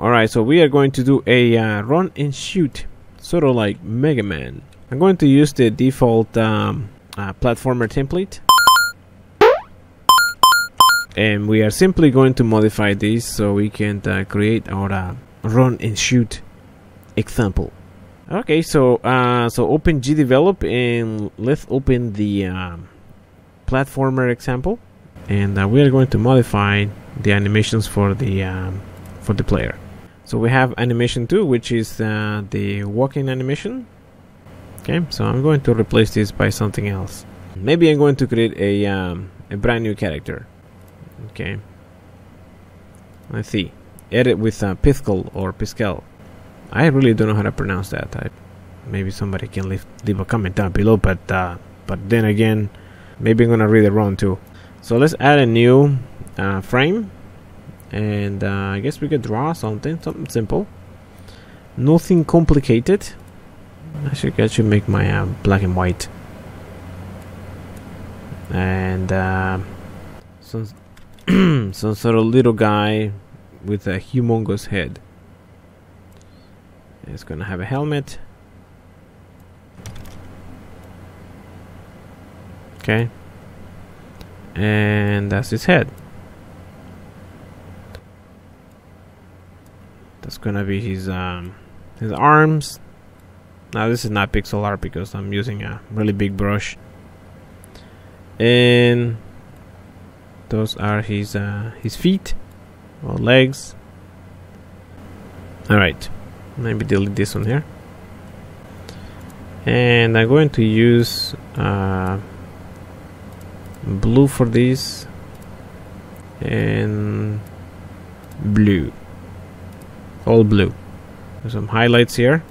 Alright, so we are going to do a uh, run and shoot, sort of like Mega Man. I'm going to use the default um, uh, platformer template. And we are simply going to modify this so we can uh, create our uh, run and shoot example. Okay, so uh, so open GDevelop and let's open the um, platformer example, and uh, we are going to modify the animations for the um, for the player. So we have animation 2, which is uh, the walking animation. Okay, so I'm going to replace this by something else. Maybe I'm going to create a um, a brand new character. Okay, let's see. Edit with uh, or Piskel. I really don't know how to pronounce that. I, maybe somebody can leave leave a comment down below. But uh, but then again, maybe I'm gonna read it wrong too. So let's add a new uh, frame, and uh, I guess we could draw something, something simple. Nothing complicated. I should I should make my uh, black and white. And uh, some some sort of little guy with a humongous head. It's gonna have a helmet. Okay. And that's his head. That's gonna be his um his arms. Now this is not pixel art because I'm using a really big brush. And those are his uh, his feet or legs. All right maybe delete this one here and I'm going to use uh, blue for this and blue all blue. There's some highlights here.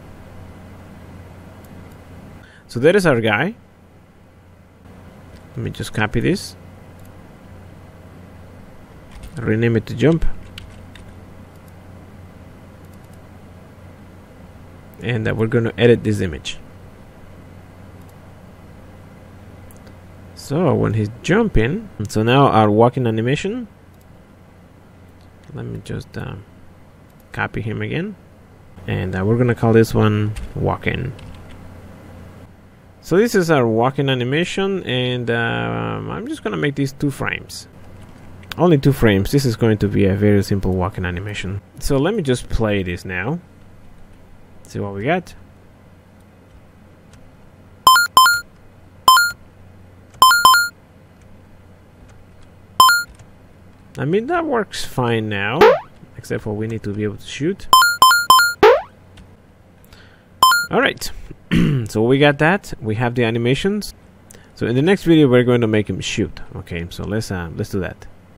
So there is our guy. Let me just copy this. Rename it to jump. And uh, we're going to edit this image. So when he's jumping so now our walking animation. Let me just uh, copy him again. And uh, we're gonna call this one walking so this is our walking animation and uh, I'm just gonna make these two frames. Only two frames. This is going to be a very simple walking animation. So let me just play this now. See what we got. I mean, that works fine now, except for we need to be able to shoot. Alright, so we got that. We have the animations. So in the next video, we're going to make him shoot. Okay, so let's uh, let's do that.